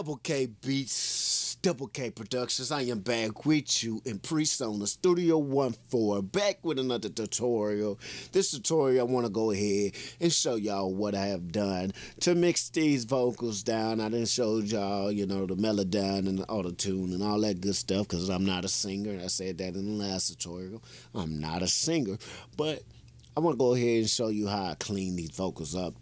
Double K Beats, Double K Productions. I am back with you in PreSonus Studio 1-4, back with another tutorial. This tutorial, I want to go ahead and show y'all what I have done to mix these vocals down. I didn't show y'all, you know, the melodyne and the auto-tune and all that good stuff because I'm not a singer. I said that in the last tutorial. I'm not a singer, but I want to go ahead and show you how I clean these vocals up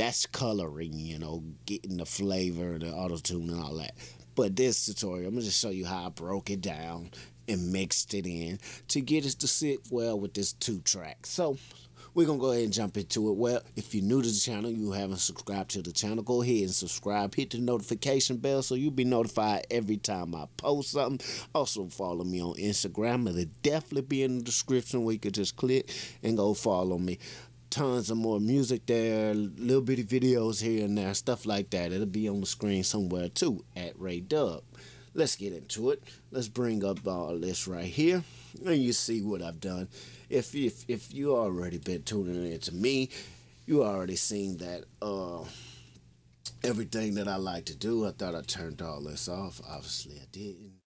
that's coloring, you know, getting the flavor, the auto tune, and all that. But this tutorial, I'm gonna just show you how I broke it down and mixed it in to get it to sit well with this two track. So we're gonna go ahead and jump into it. Well, if you're new to the channel, you haven't subscribed to the channel, go ahead and subscribe. Hit the notification bell so you'll be notified every time I post something. Also follow me on Instagram. It'll definitely be in the description where you could just click and go follow me tons of more music there, little bitty videos here and there, stuff like that. It'll be on the screen somewhere too at Ray Dub. Let's get into it. Let's bring up all this right here, and you see what I've done. If if if you already been tuning in to me, you already seen that uh everything that I like to do. I thought I turned all this off. Obviously, I didn't.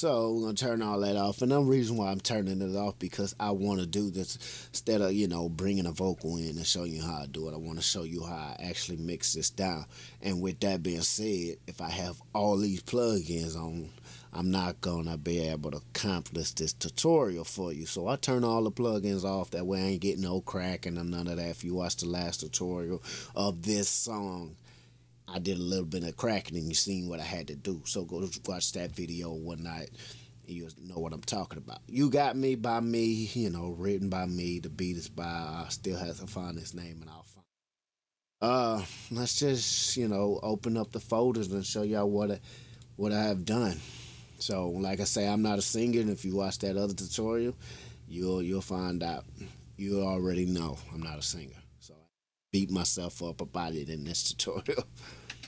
So I'm gonna turn all that off, and the reason why I'm turning it off because I want to do this instead of you know bringing a vocal in and showing you how I do it. I want to show you how I actually mix this down. And with that being said, if I have all these plugins on, I'm not gonna be able to accomplish this tutorial for you. So I turn all the plugins off. That way I ain't getting no cracking or none of that. If you watch the last tutorial of this song, I did a little bit of cracking and you seen what I had to do. So go watch that video one night. You know what I'm talking about. You got me by me, you know, written by me. The beat is by. I still have to find his name and I'll find. Uh, let's just you know open up the folders and show y'all what I, what I have done. So, like I say, I'm not a singer, and if you watch that other tutorial, you'll you'll find out. You already know I'm not a singer. So, I beat myself up about it in this tutorial.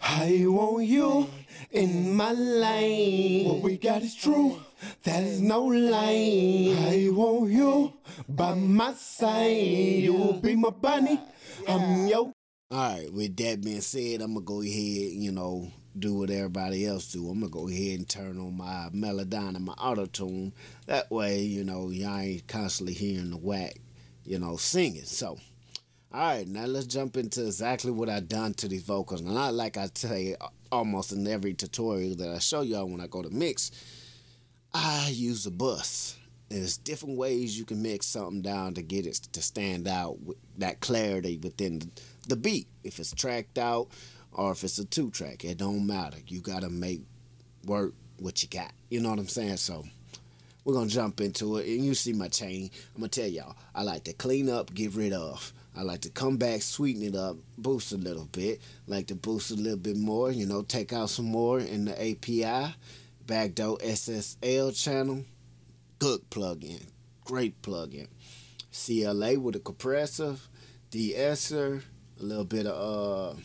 I want you in my lane. What we got is true. That is no lie. I want you by my side. You will be my bunny. I'm your. Alright, with that being said, I'm gonna go ahead, you know, do what everybody else do. I'm gonna go ahead and turn on my melodyne and my auto tune. That way, you know, y'all ain't constantly hearing the whack, you know, singing. So all right, now let's jump into exactly what I done to these vocals. I like I tell you almost in every tutorial that I show y'all when I go to mix, I use a bus. There's different ways you can mix something down to get it to stand out with that clarity within the beat. If it's tracked out or if it's a two track, it don't matter. You gotta make work what you got. You know what I'm saying? So we're gonna jump into it and you see my chain. I'm gonna tell y'all, I like to clean up, get rid of. I like to come back, sweeten it up, boost a little bit. Like to boost a little bit more, you know, take out some more in the API, backdoor SSL channel. Good plugin, great plugin. CLA with a compressor, de-esser, a little bit of uh,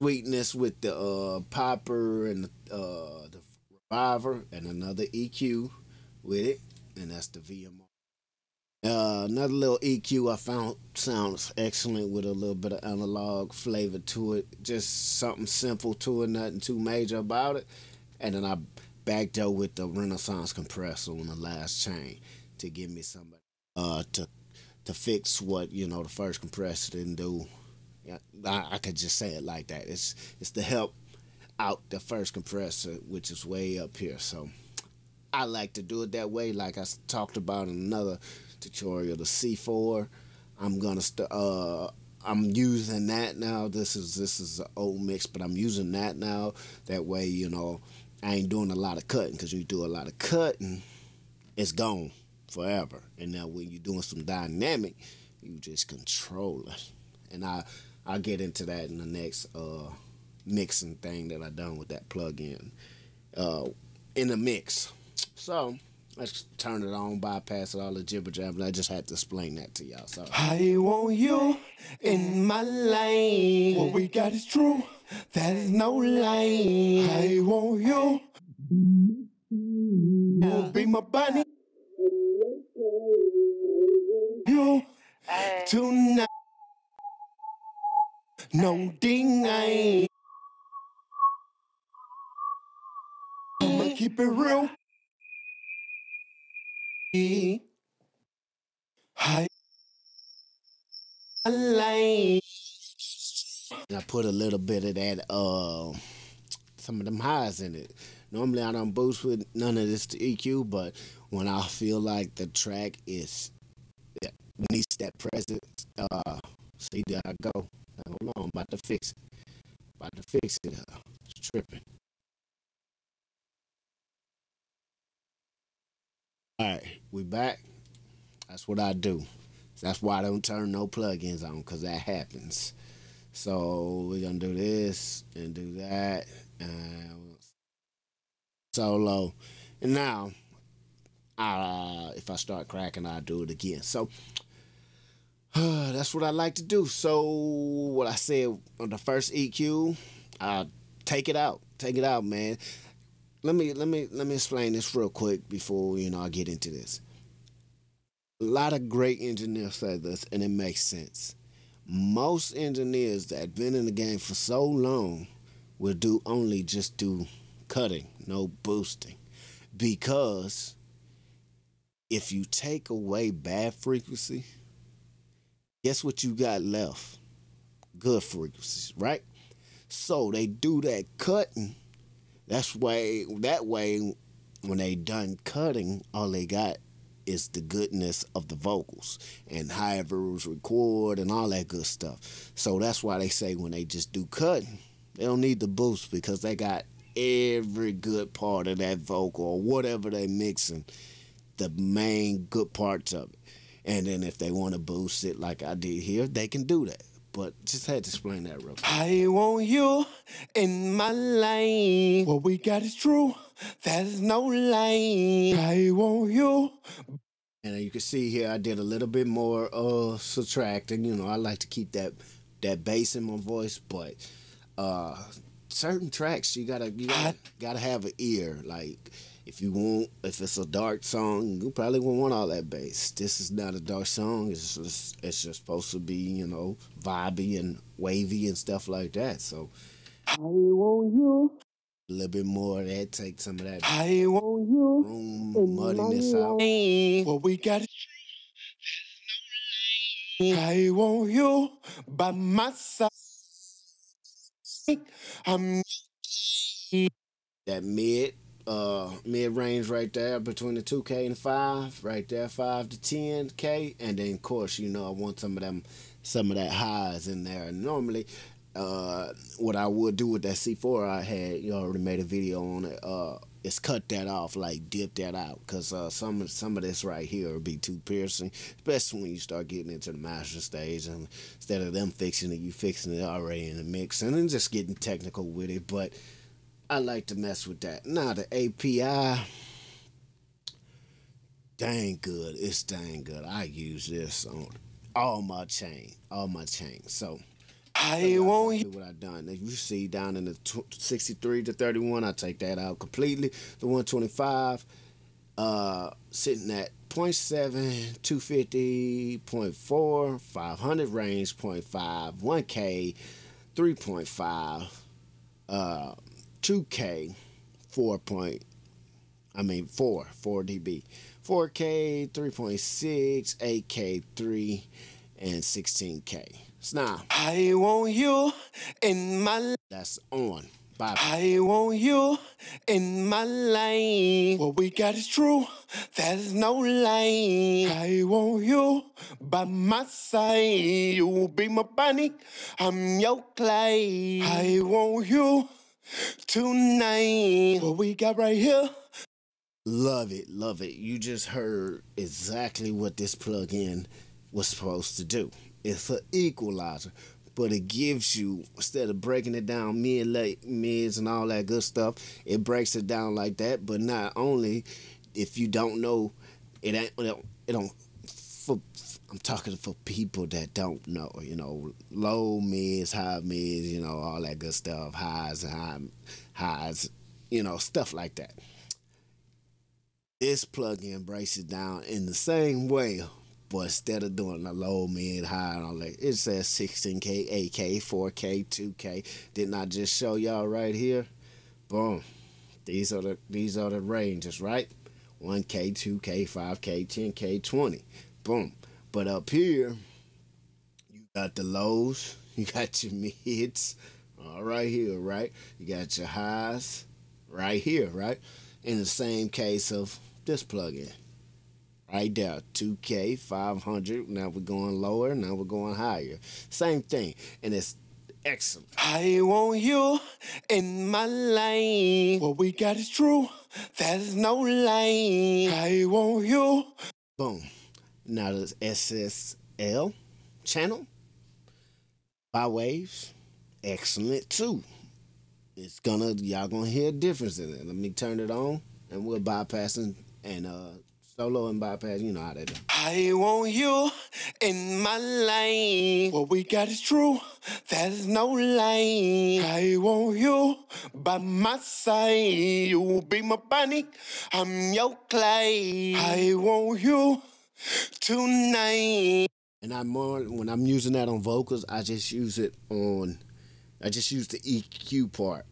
sweetness with the uh, popper and the, uh, the reviver, and another EQ with it, and that's the VMR. Uh, another little EQ I found sounds excellent with a little bit of analog flavor to it. Just something simple to it, nothing too major about it. And then I backed up with the Renaissance compressor on the last chain to give me somebody uh to to fix what you know the first compressor didn't do. I, I could just say it like that. It's it's to help out the first compressor, which is way up here. So I like to do it that way, like I talked about in another tutorial, the C4. I'm gonna st- uh I'm using that now. This is this is an old mix, but I'm using that now. That way, you know, I ain't doing a lot of cutting because you do a lot of cutting, it's gone forever. And now when you're doing some dynamic, you just control it. And I I'll get into that in the next uh mixing thing that I done with that plug-in uh in the mix. So Let's turn it on, bypassed all the jibber jabber, I just had to explain that to y'all. So I want you in my lane. What we got is true. That is no lie. I want you. You'll be my bunny. You tonight. No deny. I'ma keep it real. I put a little bit of that, uh, some of them highs in it. Normally I don't boost with none of this to EQ, but when I feel like the track is yeah, needs that presence, uh, see there I go. Hold on, I'm about to fix it. About to fix it. Uh, it's tripping. All right, we back. That's what I do. That's why I don't turn no plugins on, cause that happens. So we're gonna do this and do that. And solo. And now, uh, if I start cracking, I'll do it again. So uh, that's what I like to do. So what I said on the first EQ, I take it out. Take it out, man let me let me let me explain this real quick before you know I get into this. A lot of great engineers say this, and it makes sense. Most engineers that been in the game for so long will do only just do cutting, no boosting, because if you take away bad frequency, guess what you got left? Good frequencies, right? So they do that cutting that's way that way when they done cutting, all they got is the goodness of the vocals and however it was record and all that good stuff. So that's why they say when they just do cutting, they don't need the boost because they got every good part of that vocal or whatever they mixing, the main good parts of it. And then if they want to boost it like I did here, they can do that but just had to explain that real quick. I want you in my life. What we got is true. There's no lie. I want you. And you can see here, I did a little bit more uh subtracting. You know, I like to keep that that bass in my voice, but uh certain tracks you gotta you gotta, gotta have an ear like if you want, if it's a dark song, you probably won't want all that bass. This is not a dark song. It's just, it's just supposed to be, you know, vibey and wavy and stuff like that. So, I want you. A little bit more of that, take some of that. I want you. Room muddiness out. What we got. I want you by my side. I'm that mid uh mid range right there between the 2k and 5 right there 5 to 10k and then of course you know i want some of them some of that highs in there. And normally uh what i would do with that c4 i had you already made a video on it uh is cut that off like dip that out. Because uh some some of this right here will be too piercing especially when you start getting into the master stage and instead of them fixing it you fixing it already in the mix. And then just getting technical with it. But I like to mess with that. Now the API, dang good. It's dang good. I use this on all my chain, all my chains. So I won't. Exactly what I done. If you see down in the 63 to 31, I take that out completely. The 125, uh, sitting at 0.7, 250, 0.4, 500 range, 0.5, 1K, 3.5, uh, 2K, 4 point, I mean 4, 4 dB, 4K, 3.6, 8K, 3, and 16K. So now, I want you in my. That's on. Bye. I want you in my life. What we got is true. There's no lie. I want you by my side. You will be my bunny. I'm your clay. I want you. Tonight, what we got right here. Love it, love it. You just heard exactly what this plug-in was supposed to do. It's an equalizer, but it gives you instead of breaking it down mid, late, mids, and all that good stuff, it breaks it down like that. But not only if you don't know, it ain't it don't, it don't for I'm talking for people that don't know, you know, low mids, high mids, you know, all that good stuff, highs and high highs, you know, stuff like that. This plugin breaks it down in the same way, but instead of doing the low, mid, high, and all that, it says 16K, 8K, 4K, 2K. Didn't I just show y'all right here? Boom. These are the these are the ranges, right? 1K, 2K, 5K, 10K, 20. Boom. But up here, you got the lows, you got your mids, all right here, right? You got your highs right here, right? In the same case of this plugin. Right there, 2K, 500. Now we're going lower, now we're going higher. Same thing. And it's excellent. I want you in my lane. What we got is true. There's no lane. I want you. Boom. Now the SSL channel by waves, excellent too. It's gonna y'all gonna hear a difference in it. Let me turn it on and we're bypassing and uh solo and bypass, you know how they do. I want you in my lane. What we got is true. There's no lane. I want you by my side. You will be my bunny. I'm your clay. I want you tonight. And I'm more when I'm using that on vocals, I just use it on I just use the EQ part.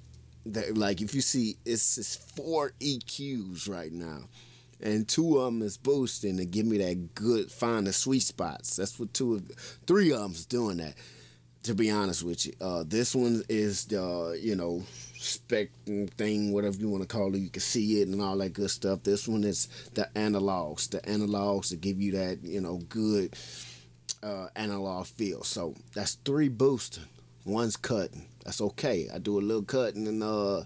That like if you see it's just four EQs right now and two of them is boosting to give me that good, find the sweet spots. That's what two, of, three of them's doing that. To be honest with you, uh, this one is the you know spectrum thing, whatever you want to call it. You can see it and all that good stuff. This one is the analogs, the analogs to give you that you know good uh, analog feel. So that's three boosting, one's cutting. That's okay. I do a little cutting and uh,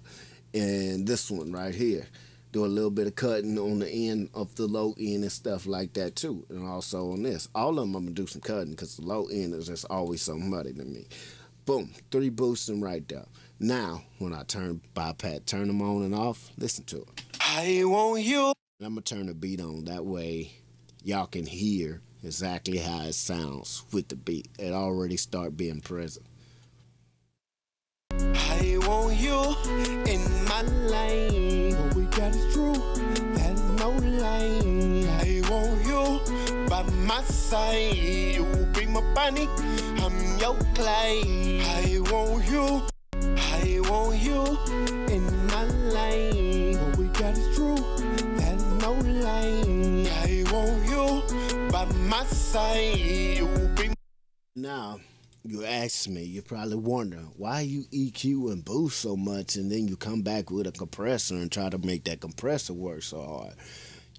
and this one right here do a little bit of cutting on the end of the low end and stuff like that too. And also on this, all of them I'm gonna do some cutting because the low end is just always so muddy to me. Boom, three boosting right there. Now, when I turn bypass, turn them on and off, listen to it. I want you. I'm gonna turn the beat on. That way, y'all can hear exactly how it sounds with the beat. It already start being present. I want you in my lane. What we got is true. There's no lane. I want you by my side. You be my bunny. I'm your clay. I want you. Want you in my lane. What we got is true. There's no lane. I want you by my side. You be now you ask me, you're probably wondering why you EQ and boost so much, and then you come back with a compressor and try to make that compressor work so hard.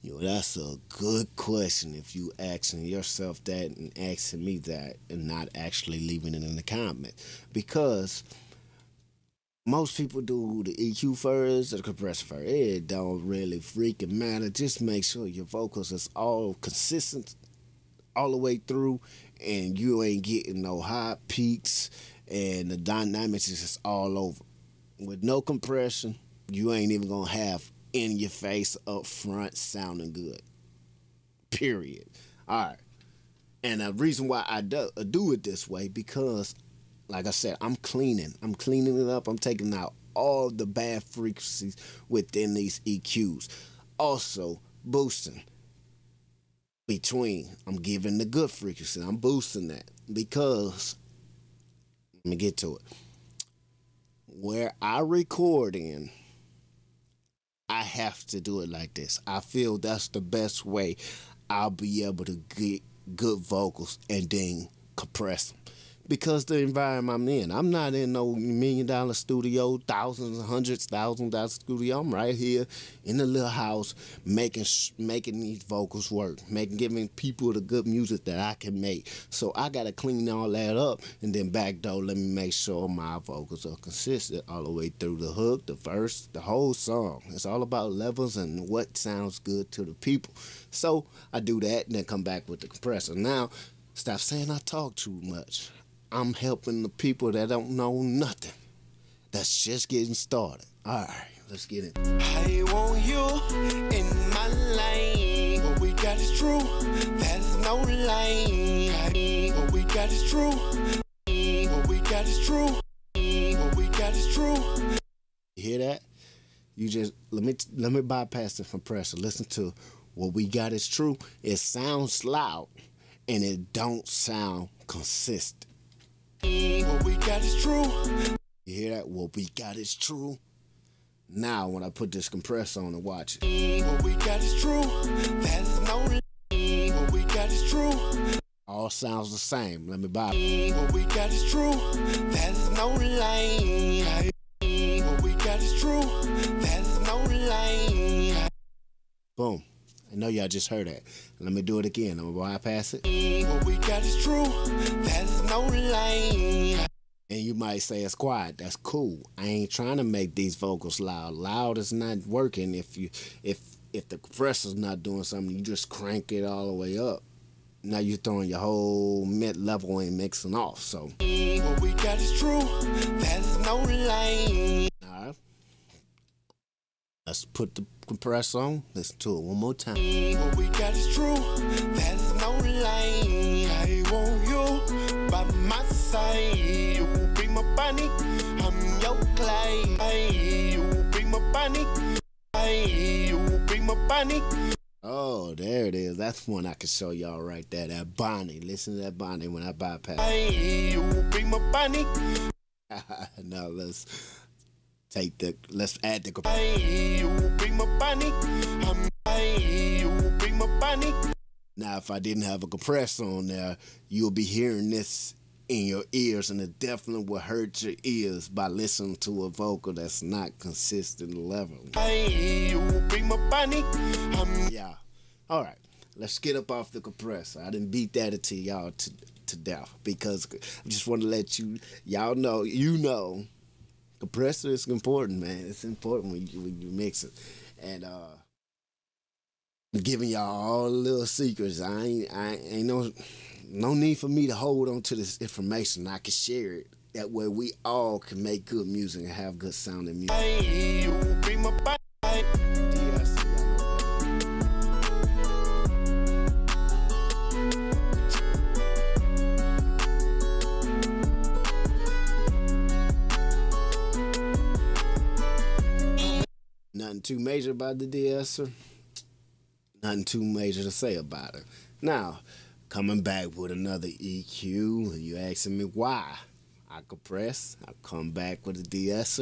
You know, that's a good question if you asking yourself that and asking me that and not actually leaving it in the comment. Because most people do the EQ first or the compressor first. It don't really freaking matter. Just make sure your vocals is all consistent all the way through and you ain't getting no high peaks and the dynamics is just all over. With no compression, you ain't even gonna have in your face up front sounding good. Period. All right. And the reason why I do, I do it this way because, like I said, I'm cleaning. I'm cleaning it up. I'm taking out all the bad frequencies within these EQs. Also, boosting between. I'm giving the good frequency. I'm boosting that because let me get to it. Where I record in, I have to do it like this. I feel that's the best way I'll be able to get good vocals and then compress them because the environment I'm in. I'm not in no million dollar studio, thousands, hundreds, thousand dollar studio. I'm right here in the little house making making these vocals work, making giving people the good music that I can make. So I gotta clean all that up and then back door. Let me make sure my vocals are consistent all the way through the hook, the verse, the whole song. It's all about levels and what sounds good to the people. So I do that and then come back with the compressor. Now, stop saying I talk too much. I'm helping the people that don't know nothing. That's just getting started. All right, let's get it. I want you in my lane. What we got is true. There's no lane. What we got is true. What we got is true. What we got is true. You hear that? You just let me let me bypass the compressor. Listen to what we got is true. It sounds loud and it don't sound consistent. What we got is true. You hear that? What we got is true. Now, when I put this compressor on and watch it. What we got is true. That is no What we got is true. All sounds the same. Let me buy it. What we got is true. That is no lie. What we got is true. That is no lie. Boom. I know y'all just heard that. Let me do it again. I'm gonna bypass it. What we got is true. That is no lie. And you might say it's quiet. That's cool. I ain't trying to make these vocals loud. Loud is not working if you if if the compressor's not doing something, you just crank it all the way up. Now you're throwing your whole mid level and mixing off. So what we got is true. That is no lie. Alright. Let's put the compressor on. Listen to it one more time. What we got is true. That is no lie. I want you by my side bunny. I'm your. You be my bunny. You be my bunny. Oh, there it is. That's one I can show y'all right there. That Bonnie. Listen to that Bonnie when I bypass. Hey, you be my bunny. now let's take the let's add the Hey, you be my bunny. I'm hey, you be my bunny. Now if I didn't have a compressor on there, you'll be hearing this in your ears, and it definitely will hurt your ears by listening to a vocal that's not consistent level. Hey, you be my bunny. Yeah. All right. Let's get up off the compressor. I didn't beat that into y'all to, to death because I just want to let you y'all know you know compressor is important, man. It's important when you when you mix it, and uh, I'm giving y'all all the little secrets. I ain't I ain't no no need for me to hold on to this information. I can share it. That way we all can make good music and have good sounding music. Too major about the DS. Nothing too major to say about it. Now, coming back with another EQ. You asking me why? I compress. I come back with a DS.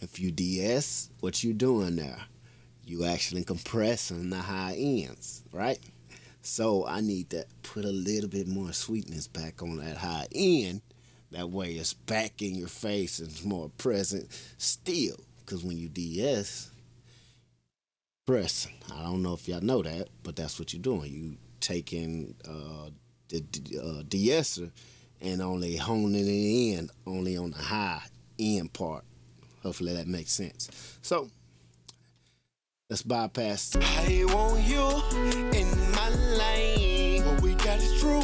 If you DS, what you doing there? You actually compressing the high ends, right? So I need to put a little bit more sweetness back on that high end. That way it's back in your face and it's more present still. Because when you DS, pressing. I don't know if y'all know that, but that's what you're doing. You taking uh, the uh, de-esser and only honing it in only on the high end part. Hopefully that makes sense. So let's bypass. I want you in my lane. What we got is true.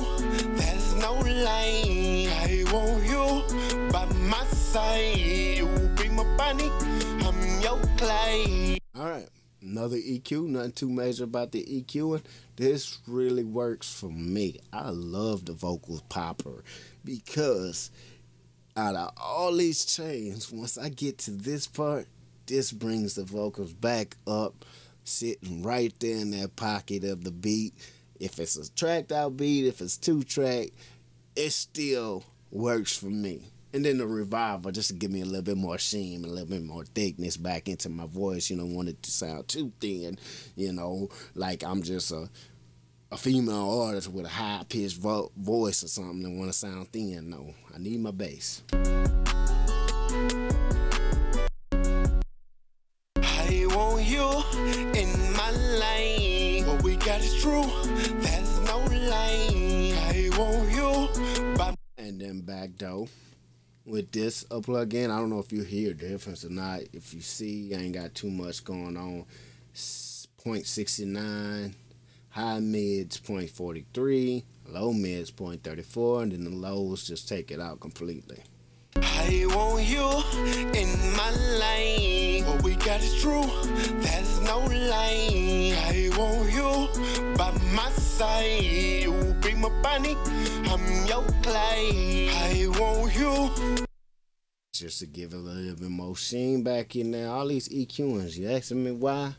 There's no lie. I want you by my side. You be my bunny. I'm your Clyde. All right another EQ, nothing too major about the EQing. This really works for me. I love the vocals popper because out of all these chains, once I get to this part, this brings the vocals back up, sitting right there in that pocket of the beat. If it's a tracked out beat, if it's two track, it still works for me and then the revival just to give me a little bit more sheen, a little bit more thickness back into my voice. You know, it to sound too thin. You know, like I'm just a a female artist with a high pitched vo- voice or something and want to sound thin. No, I need my bass. I want you in my lane. What we got is true. There's no lie. I want you. By- and then back though with this a plug-in. I don't know if you hear difference or not. If you see, I ain't got too much going on. 0.69, high mids 0.43, low mids 0.34, and then the lows just take it out completely. I want you in my lane. What we got is true. No lie. I want you my side. You my bunny. I'm your Clyde. I want you. Just to give a little bit more sheen back in there. All these EQs. You asking me why?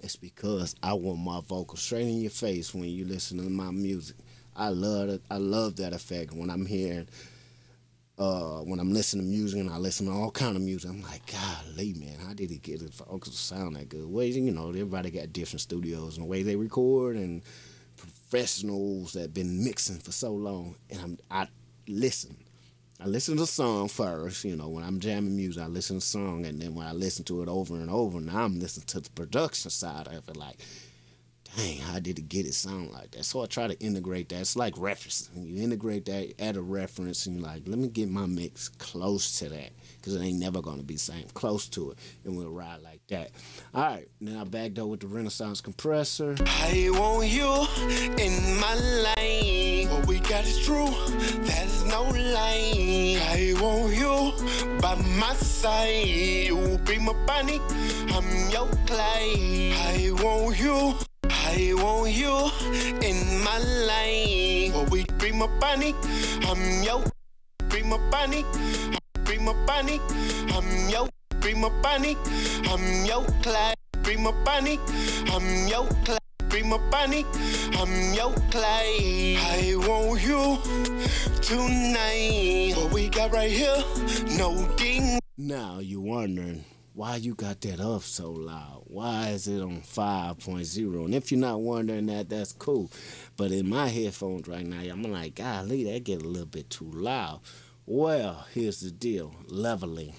It's because I want my vocal straight in your face when you listen to my music. I love it. I love that effect when I'm hearing uh, when I'm listening to music and I listen to all kind of music, I'm like, golly, man, how did he get it focus sound that good? Well, you know, everybody got different studios and the way they record and professionals that have been mixing for so long. And I'm, I listen. I listen to the song first, you know, when I'm jamming music, I listen to the song, and then when I listen to it over and over, now I'm listening to the production side of it, like, dang, how did it get it sound like that? So I try to integrate that. It's like referencing. You integrate that, add a reference, and you're like, let me get my mix close to that. Because it ain't never going to be same. Close to it. And we'll ride like that. All right. now backed up with the Renaissance compressor. I want you in my lane. What we got is true. There's no lane. I want you by my side. You be my bunny. I'm your clay. I want you. I want you in my lane. Well, we be my bunny. I'm your be my bunny. Be my bunny. I'm your be my bunny. I'm your clay. Be my bunny. I'm your clay. Be my bunny. I'm your clay. I want you tonight. What we got right here, no ding. Now you're wondering why you got that up so loud? Why is it on 5.0? And if you're not wondering that, that's cool. But in my headphones right now, I'm like, golly, that get a little bit too loud. Well, here's the deal leveling.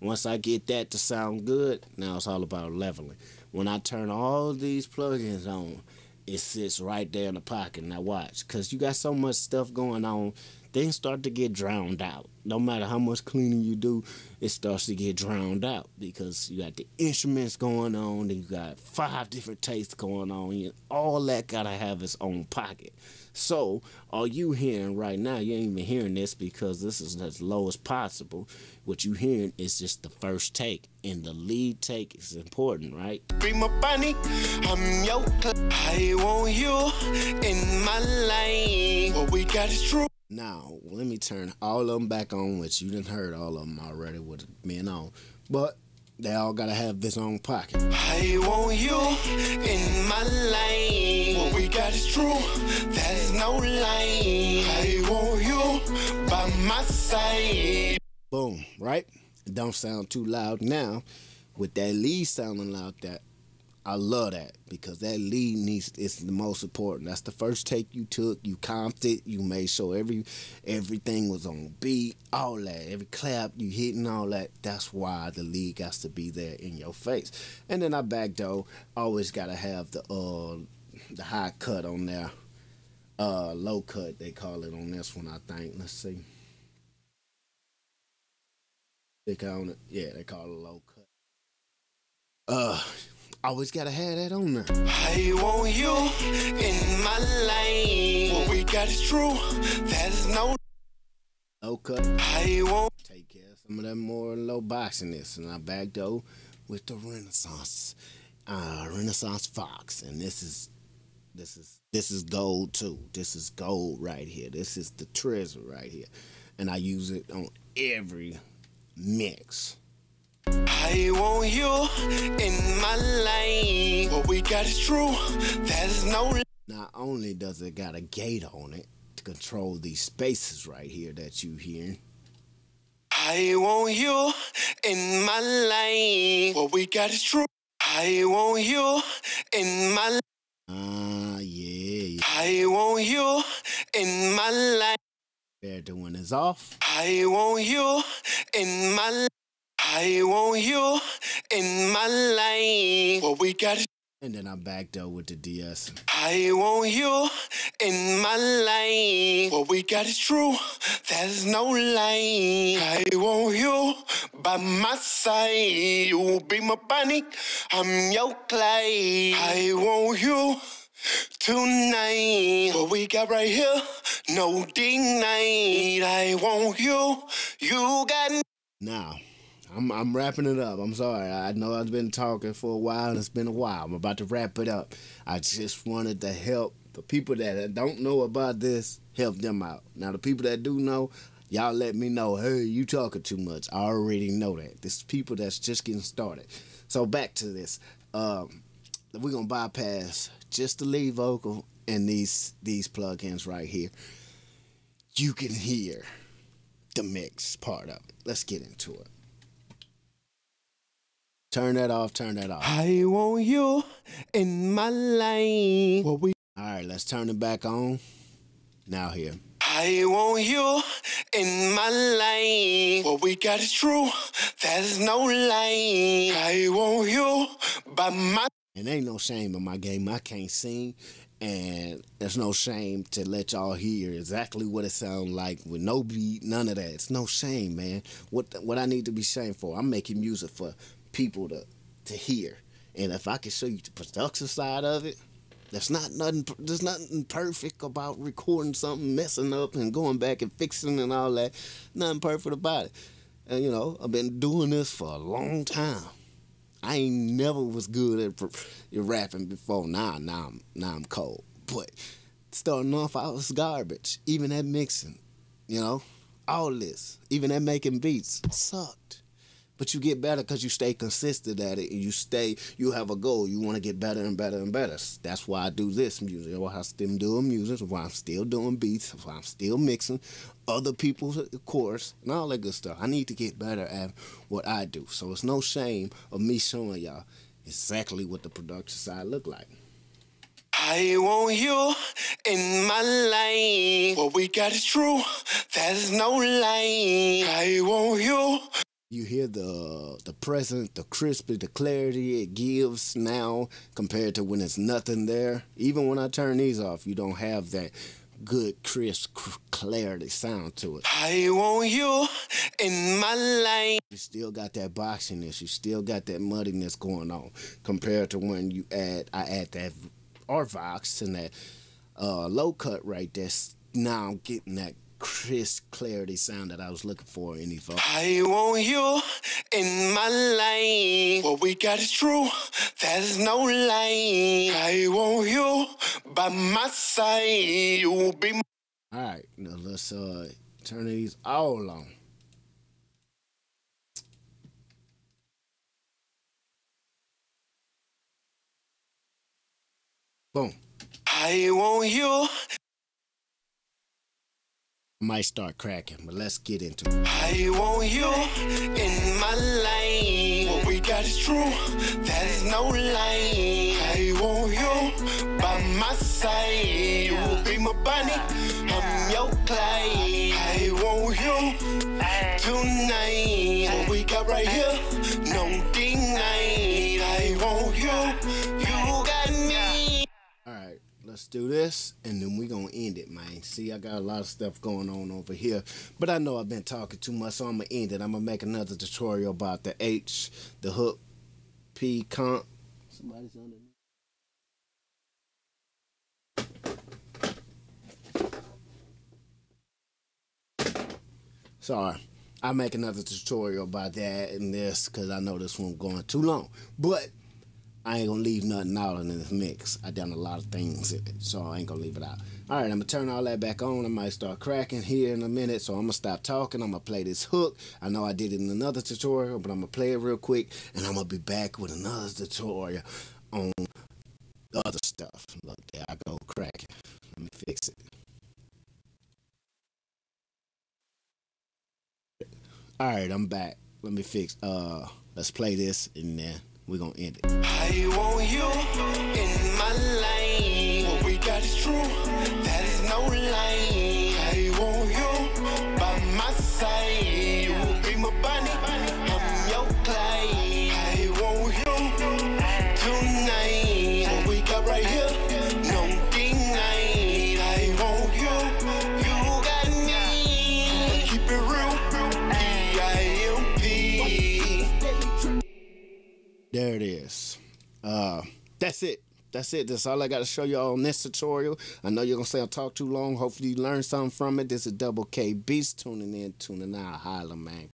Once I get that to sound good, now it's all about leveling. When I turn all these plugins on, it sits right there in the pocket. Now watch, because you got so much stuff going on, things start to get drowned out. No matter how much cleaning you do, it starts to get drowned out because you got the instruments going on, and you got five different tastes going on. You, all that gotta have its own pocket. So, all you hearing right now, you ain't even hearing this because this is as low as possible. What you hearing is just the first take, and the lead take is important, right? Be my bunny, I'm your I want you in my lane. What we got is true. Now, let me turn all of them back on, which you didn't heard all of them already with being on. But they all gotta have this own pocket. I want you in my lane. What we got is true. There's no lane. I want you by my side. Boom, right? It don't sound too loud now. With that lead sounding loud, that I love that because that lead needs is the most important. That's the first take you took. You comped it. You made sure every everything was on beat. All that, every clap you hitting, all that. That's why the lead got to be there in your face. And then I back though always gotta have the uh the high cut on there. Uh, low cut they call it on this one. I think. Let's see. They call it, yeah, they call it low cut. Uh, always gotta have that on there. I want you in my lane. What we got is true. There's no low cut. I want take care of some of that more low boxiness, and I back though with the Renaissance, uh, Renaissance Vox, and this is this is this is gold too. This is gold right here. This is the treasure right here, and I use it on every mix. I want you in my lane. What we got is true. There's no. Not only does it got a gate on it to control these spaces right here that you hear. I want you in my lane. What we got is true. I want you in my. Ah, uh, yeah. I want you in my. Compared to when it's off. I want you in my I want you in my lane. What we got is and then I'm back though with the DS. I want you in my lane. What we got is true. There's no lane. I want you by my side. You'll be my bunny. I'm your clay. I want you tonight. What we got right here, no deny. I want you. You got now. I'm I'm wrapping it up. I'm sorry. I know I've been talking for a while and it's been a while. I'm about to wrap it up. I just wanted to help the people that don't know about this, help them out. Now the people that do know, y'all let me know, hey, you talking too much. I already know that. This people that's just getting started. So back to this. Um, we're gonna bypass just the lead vocal and these these plugins right here. You can hear the mix part of it. Let's get into it. Turn that off, turn that off. I want you in my lane. What we All right, let's turn it back on. Now here. I want you in my lane. What we got is true. There's no lane. I want you by my And ain't no shame in my game. I can't sing, and there's no shame to let y'all hear exactly what it sounds like with no beat, none of that. It's no shame, man. What what I need to be shamed for? I'm making music for people to to hear, and if I can show you the production side of it, there's not nothing. There's nothing perfect about recording something, messing up, and going back and fixing and all that. Nothing perfect about it. And you know, I've been doing this for a long time. I ain't never was good at pr- rapping before. Now, now, I'm, now I'm cold. But starting off, I was garbage. Even at mixing, you know, all this, even at making beats, sucked. But you get better because you stay consistent at it and you stay, you have a goal. You want to get better and better and better. That's why I do this music. Why I'm still doing music. Why I'm still doing beats. Why I'm still mixing other people's chorus and all that good stuff. I need to get better at what I do. So it's no shame of me showing y'all exactly what the production side look like. I want you in my lane. What we got is true. There's no lane. I want you. You hear the the presence, the crispy, the clarity it gives now compared to when it's nothing there. Even when I turn these off, you don't have that good, crisp, clarity sound to it. I want you in my lane. You still got that boxiness. You still got that muddiness going on compared to when you add I add that RVox and that uh, low cut right there. Now I'm getting that crisp clarity sound that I was looking for in these vocals. I want you in my lane. What we got is true. There's no lane. I want you by my side. You will be my All right, now let's uh turn these all on. Boom. I want you. Might start cracking, but let's get into it. I want you in my lane. What we got is true. There's no lane. I want you by my side. You will be my bunny. I'm your Clyde. I want you tonight. What we got right here, let's do this, and then we're gonna end it, man. See, I got a lot of stuff going on over here, but I know I've been talking too much, so I'm gonna end it. I'm gonna make another tutorial about the H, the hook, P, comp. Somebody's under. Sorry. I'll make another tutorial about that and this because I know this one going too long. But I ain't gonna leave nothing out in this mix. I done a lot of things so I ain't gonna leave it out. All right, I'm gonna turn all that back on. I might start cracking here in a minute, so I'm gonna stop talking. I'm gonna play this hook. I know I did it in another tutorial, but I'm gonna play it real quick, and I'm gonna be back with another tutorial on the other stuff. Look, there I go cracking. Let me fix it. All right, I'm back. Let me fix. Uh, let's play this, and then we're gonna end it. I want you in my lane. What we got is true. There it is. Uh, that's it. That's it. That's all I got to show y'all on this tutorial. I know you're going to say I talk too long. Hopefully you learned something from it. This is Double K Beats tuning in, tuning out. Holla, man.